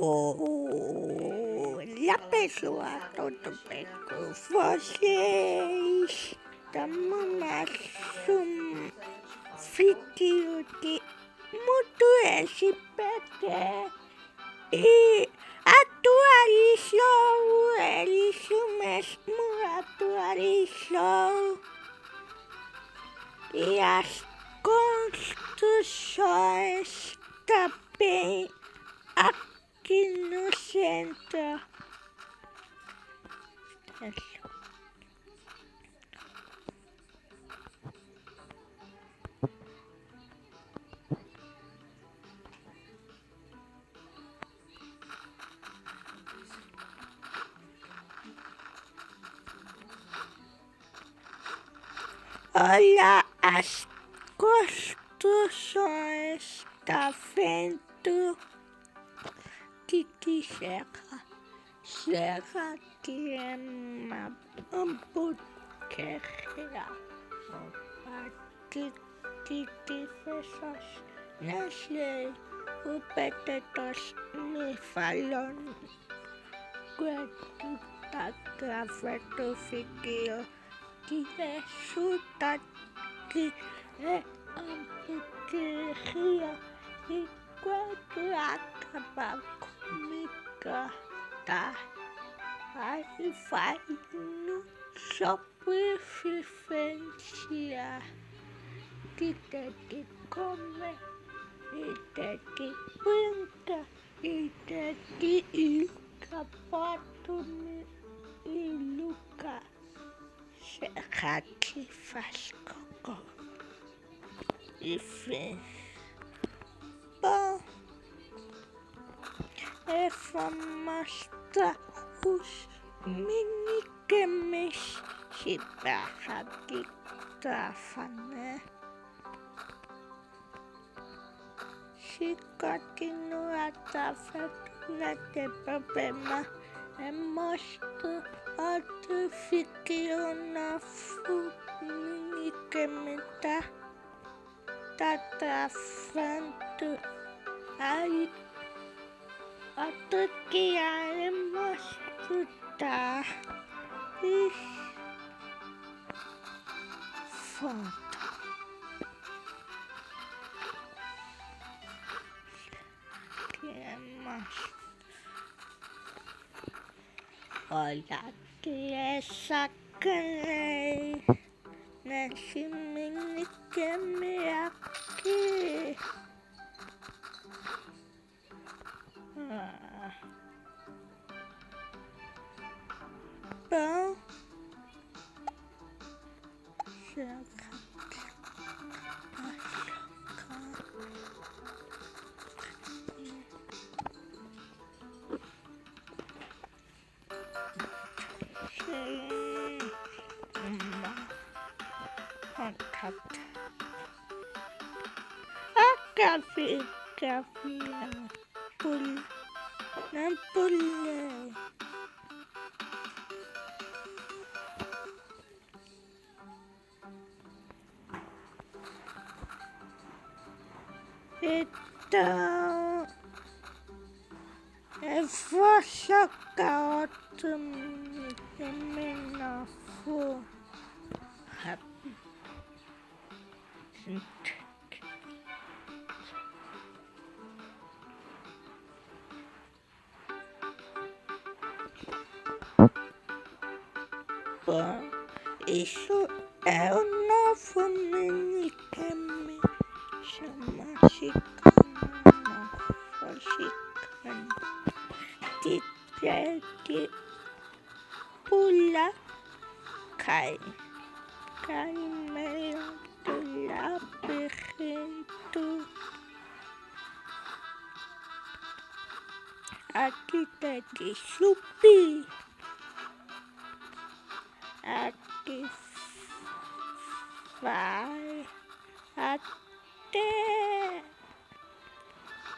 Olá pessoal, tudo bem com vocês? Estamos mais um vídeo de Mundo SPT e atualizou, é isso mesmo, atualizou e as construções também inocente. Isso. Olha as construções da vento. Que que pessoas não sei. O Petetos me falou quando tá gravando o vídeo que chuta que é hamburgueria e quando acabar comigo tá? Aí vai no sobrevivência que tem que comer e tem que brincar e tem que ir dormir e lugar será que faz cocô e fez é famasta os minikemes de barra de tafané. Se continua a ter problema, é mostro outro fiquio na funicamenta, tá travando aí. Dia eu mostro, tá? Ixi. Foda. Que é mais? Olha que essa canei nesse minigame aqui. Ah. Bom, chega. Kontakt. Ah, Kaffee, Pull, na Pulle. Então, eu vou jogar outro menino rápido. Bom, isso é o novo minigame. Chama chicana, nova chicana. De que pula, cai. Cai meio do labirinto. Aqui tem que subir. Vai até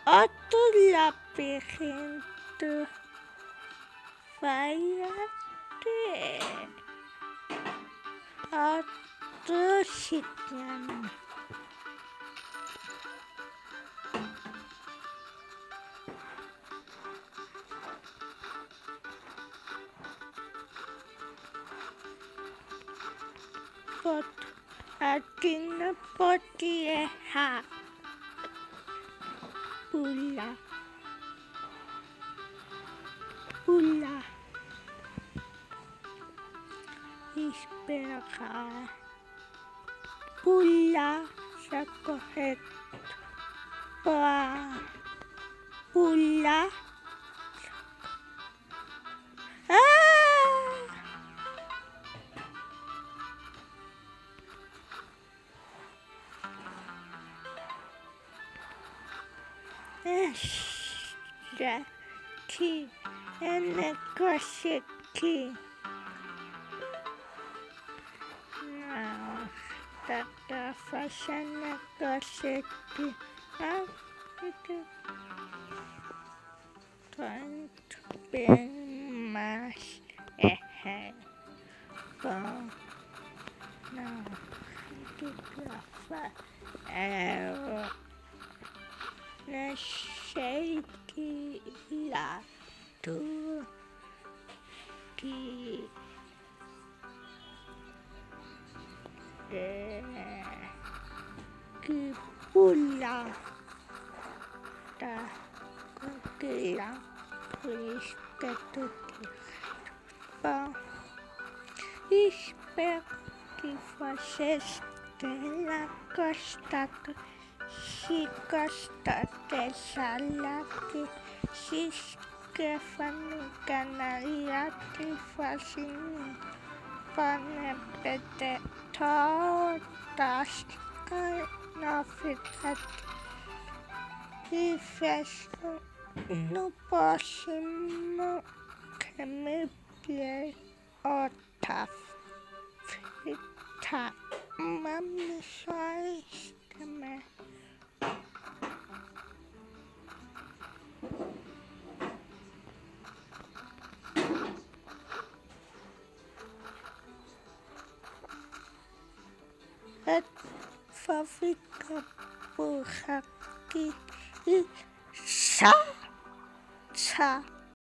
outro labirinto. Vai até outro foto. Aquí no podía. Pula. Pula. Espera. Pula. Se correcto. Pula. Pula. Key and the corset key. Now, start the fashion corset key. Now, can to be mash ahead. Go. Now, get the achei que lá tu que é, que pula tá que lá por isso que espero que vocês tenham gostado. Shikostate salate, Shistefanu canariate fascini, Panepete totas nofitate, Ti festo no possimo che mi pie otaf. Fitta, mamma, sorry, stemmer. Aqui e tchau, tchau.